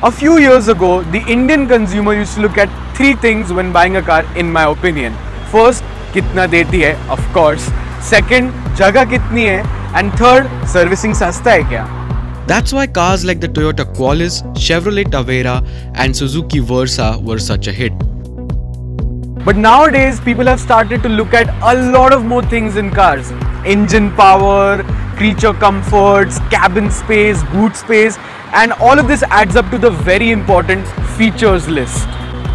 A few years ago, the Indian consumer used to look at three things when buying a car, in my opinion. First, kitna deti hai, of course. Second, jagah kitni hai. And third, servicing sasta hai kya? That's why cars like the Toyota Qualis, Chevrolet Tavera, and Suzuki Versa were such a hit. But nowadays, people have started to look at a lot of more things in cars engine power, creature comforts, cabin space, boot space, and all of this adds up to the very important features list.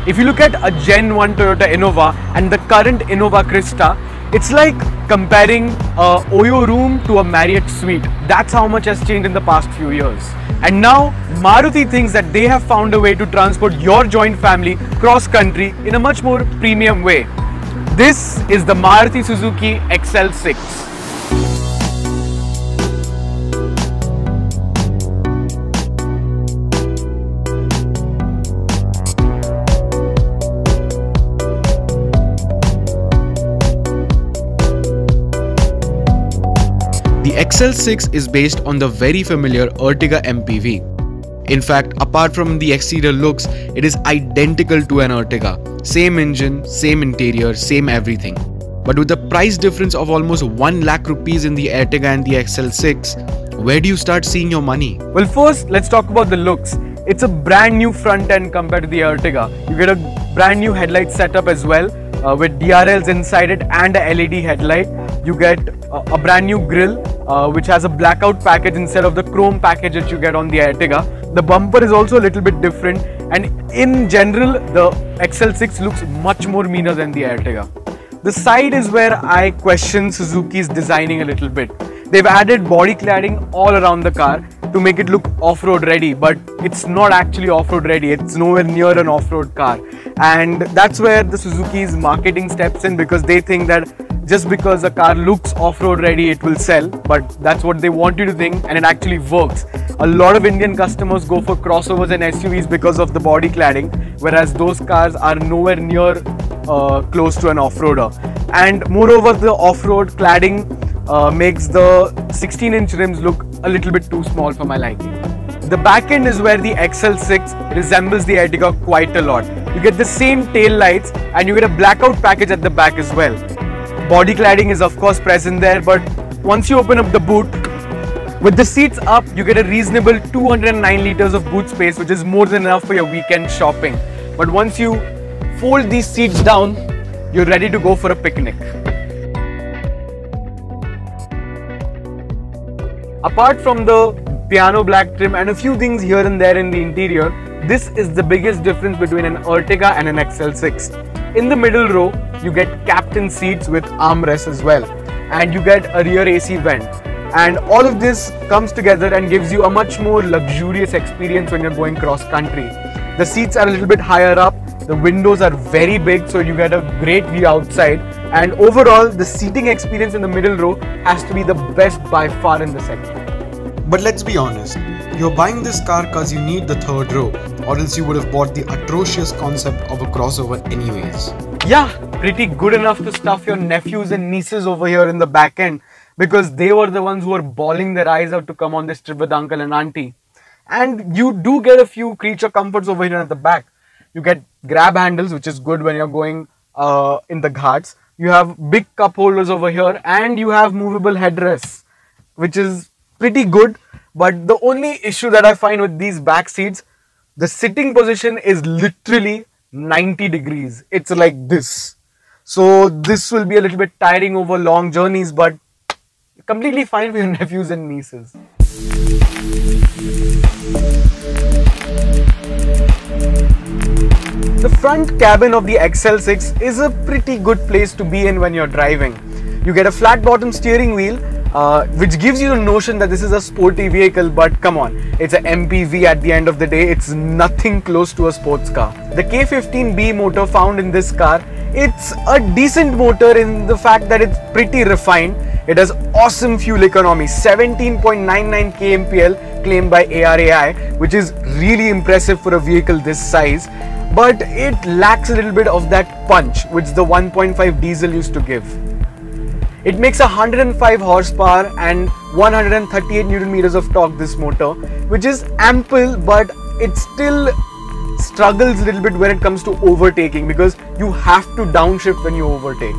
If you look at a Gen 1 Toyota Innova and the current Innova Crysta, it's like comparing a Oyo room to a Marriott suite. That's how much has changed in the past few years. And now Maruti thinks that they have found a way to transport your joint family cross country in a much more premium way. This is the Maruti Suzuki XL6. The XL6 is based on the very familiar Ertiga MPV. In fact, apart from the exterior looks, it is identical to an Ertiga. Same engine, same interior, same everything. But with the price difference of almost 1 lakh rupees in the Ertiga and the XL6, where do you start seeing your money? Well, first, let's talk about the looks. It's a brand new front end compared to the Ertiga. You get a brand new headlight setup as well uh, with DRLs inside it and a LED headlight. You get a, brand new grille uh, which has a blackout package instead of the chrome package that you get on the Ertiga. The bumper is also a little bit different and in general the XL6 looks much more meaner than the Ertiga. The side is where I question Suzuki's designing a little bit. They've added body cladding all around the car to make it look off-road ready but it's not actually off-road ready it's nowhere near an off-road car and that's where the Suzuki's marketing steps in because they think that just because a car looks off-road ready it will sell but that's what they want you to think and it actually works a lot of indian customers go for crossovers and suvs because of the body cladding whereas those cars are nowhere near uh, close to an off-roader and moreover the off-road cladding uh, makes the 16 inch rims look a little bit too small for my liking the back end is where the XL6 resembles the Ertiga quite a lot. You get the same tail lights and you get a blackout package at the back as well. Body cladding is of course present there, but once you open up the boot, with the seats up, you get a reasonable 209 liters of boot space, which is more than enough for your weekend shopping. But once you fold these seats down, you're ready to go for a picnic. Apart from the piano black trim and a few things here and there in the interior, this is the biggest difference between an Ertiga and an XL6. In the middle row, you get captain seats with armrests as well. And you get a rear AC vent. And all of this comes together and gives you a much more luxurious experience when you're going cross country. The seats are a little bit higher up, the windows are very big so you get a great view outside. And overall the seating experience in the middle row has to be the best by far in the segment. But let's be honest, you're buying this car cause you need the third row, or else you would have bought the atrocious concept of a crossover anyways. Yeah, pretty good enough to stuff your nephews and nieces over here in the back end because they were the ones who were bawling their eyes out to come on this trip with uncle and auntie. And you do get a few creature comforts over here at the back. You get grab handles, which is good when you're going uh, in the ghats. You have big cup holders over here and you have movable headrests, which is pretty good. But the only issue that I find with these back seats, the sitting position is literally 90 degrees. It's like this. So this will be a little bit tiring over long journeys, but completely fine for your nephews and nieces. The front cabin of the XL6 is a pretty good place to be in when you're driving. You get a flat bottom steering wheel uh, which gives you the notion that this is a sporty vehicle but come on it's an MPV at the end of the day. It's nothing close to a sports car. The K15B motor found in this car it's a decent motor in the fact that it's pretty refined. It has awesome fuel economy 17.99 kmpl claimed by ARAI which is really impressive for a vehicle this size. But it lacks a little bit of that punch which the 1.5 diesel used to give it makes 105 horsepower and 138 newton meters of torque this motor which is ample but it still struggles a little bit when it comes to overtaking because you have to downshift when you overtake.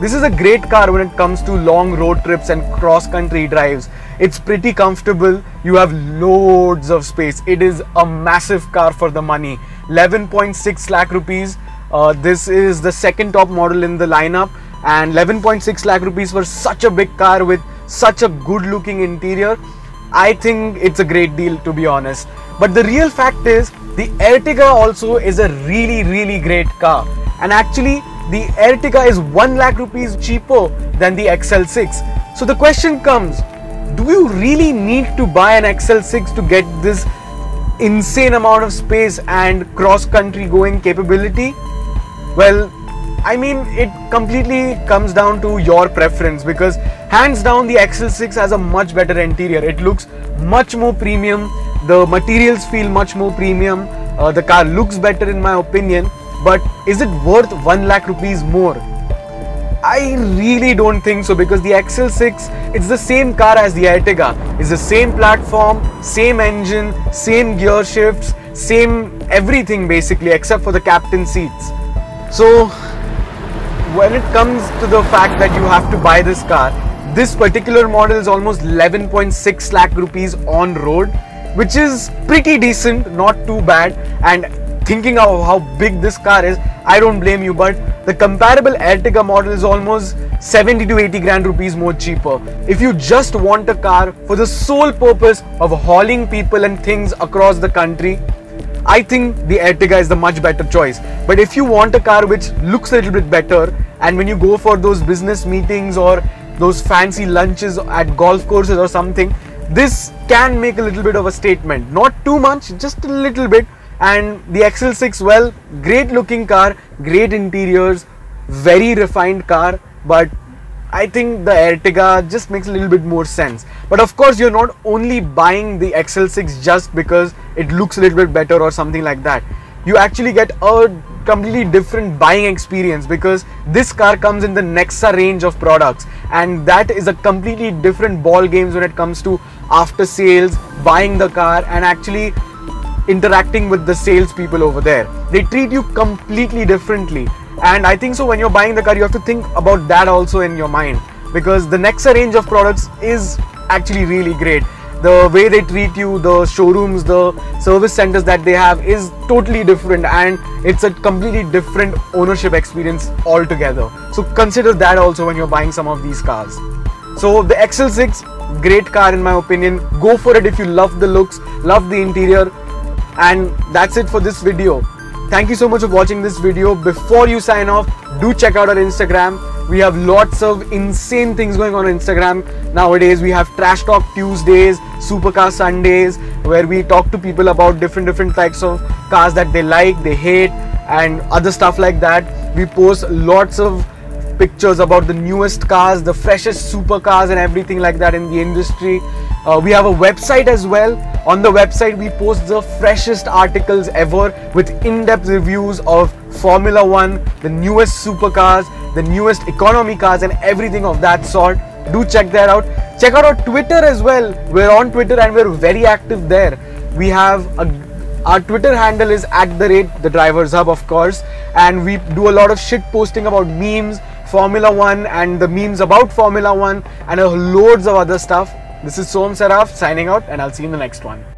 This is a great car when it comes to long road trips and cross country drives. It's pretty comfortable. You have loads of space. It is a massive car for the money. 11.6 lakh rupees. Uh, this is the second top model in the lineup and 11.6 lakh rupees for such a big car with such a good looking interior. I think it's a great deal to be honest. But the real fact is the Ertiga also is a really really great car and actually the Ertiga is 1 lakh rupees cheaper than the XL6. So the question comes, do you really need to buy an XL6 to get this insane amount of space and cross country going capability? Well, I mean, it completely comes down to your preference because hands down the XL6 has a much better interior. It looks much more premium. The materials feel much more premium. Uh, the car looks better in my opinion but is it worth 1 lakh rupees more? I really don't think so because the XL6 it's the same car as the Ertiga. It's the same platform, same engine, same gear shifts, same everything basically except for the captain seats. So when it comes to the fact that you have to buy this car, this particular model is almost 11.6 lakh rupees on road, which is pretty decent, not too bad and thinking of how big this car is, I don't blame you. But the comparable Ertiga model is almost 70 to 80 grand rupees more cheaper. If you just want a car for the sole purpose of hauling people and things across the country, I think the Ertiga is the much better choice. But if you want a car which looks a little bit better, and when you go for those business meetings or those fancy lunches at golf courses or something, this can make a little bit of a statement. Not too much, just a little bit, and the XL6 well great looking car great interiors very refined car but I think the Ertiga just makes a little bit more sense. But of course you're not only buying the XL6 just because it looks a little bit better or something like that you actually get a completely different buying experience because this car comes in the Nexa range of products and that is a completely different ball games when it comes to after sales buying the car and actually interacting with the salespeople over there. They treat you completely differently. And I think so when you're buying the car, you have to think about that also in your mind because the Nexa range of products is actually really great. The way they treat you, the showrooms, the service centers that they have is totally different and it's a completely different ownership experience altogether. So consider that also when you're buying some of these cars. So the XL6, great car in my opinion. Go for it if you love the looks, love the interior, and that's it for this video thank you so much for watching this video before you sign off do check out our instagram we have lots of insane things going on, on instagram. Nowadays we have trash talk tuesdays supercar sundays where we talk to people about different different types of cars that they like they hate and other stuff like that. We post lots of pictures about the newest cars the freshest supercars and everything like that in the industry. Uh, we have a website as well. On the website, we post the freshest articles ever with in-depth reviews of Formula One, the newest supercars, the newest economy cars and everything of that sort. Do check that out. Check out our Twitter as well. We're on Twitter and we're very active there. We have a our Twitter handle is at the rate the drivers hub of course and we do a lot of shit posting about memes Formula One and the memes about Formula One and loads of other stuff this is Soham Saraf signing out and I'll see you in the next one.